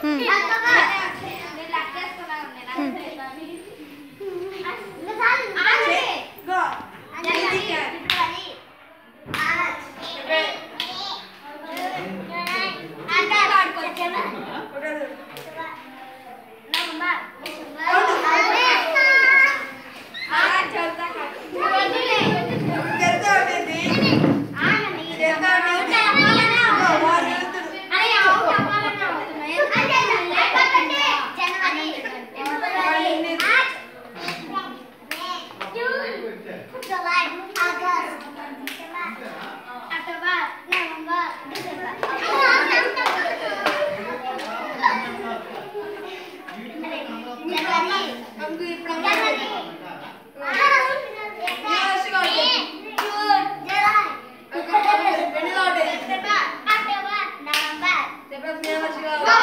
Hmm. Lembra.